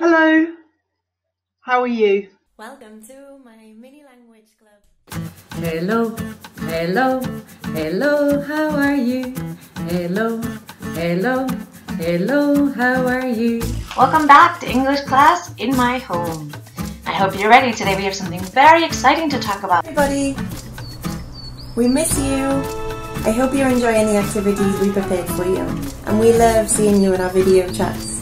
Hello. How are you? Welcome to my mini language club. Hello, hello, hello, how are you? Hello, hello, hello, how are you? Welcome back to English class in my home. I hope you're ready. Today we have something very exciting to talk about. everybody. We miss you. I hope you're enjoying the activities we prepared for you. And we love seeing you in our video chats.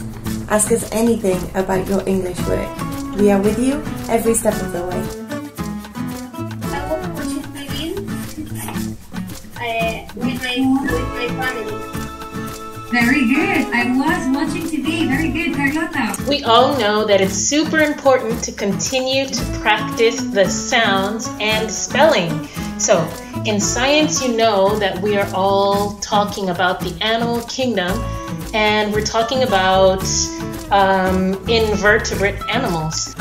Ask us anything about your English work. We are with you every step of the way. I was watching TV uh, with my with my family. Very good. I was watching TV. Very good, Carlota. We all know that it's super important to continue to practice the sounds and spelling. So, in science, you know that we are all talking about the animal kingdom and we're talking about um, invertebrate animals.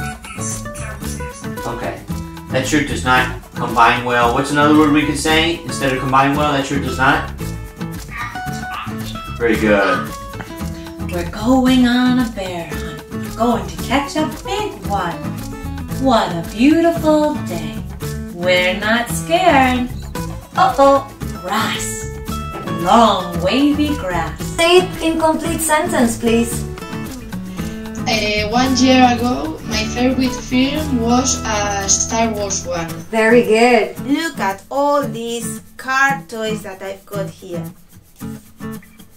Okay. That sure does not combine well. What's another word we could say instead of combine well? That sure does not? Very good. We're going on a bear hunt. We're going to catch a big one. What a beautiful day. We're not scared. Uh-oh, grass. Long wavy grass. Say it in complete sentence, please. Uh, one year ago, my favorite film was a Star Wars one. Very good. Look at all these car toys that I've got here.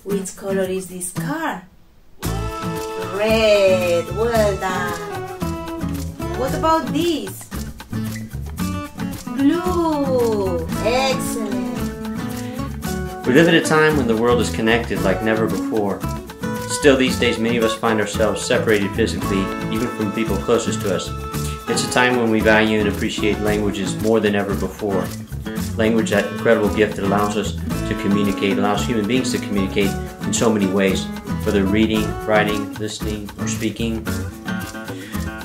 Which color is this car? Red. Well done. What about this? Blue. Excellent. We live at a time when the world is connected like never before. Still, these days, many of us find ourselves separated physically, even from people closest to us. It's a time when we value and appreciate languages more than ever before. Language, that incredible gift that allows us to communicate, allows human beings to communicate in so many ways, whether reading, writing, listening, or speaking,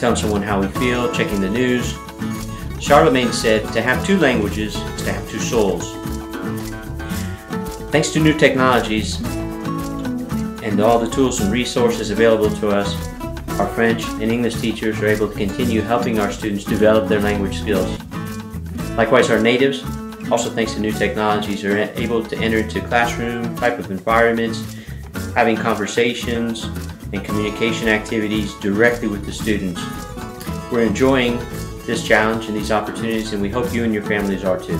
telling someone how we feel, checking the news. Charlemagne said, to have two languages is to have two souls. Thanks to new technologies and all the tools and resources available to us, our French and English teachers are able to continue helping our students develop their language skills. Likewise, our natives, also thanks to new technologies, are able to enter into classroom type of environments, having conversations and communication activities directly with the students. We're enjoying this challenge and these opportunities, and we hope you and your families are too.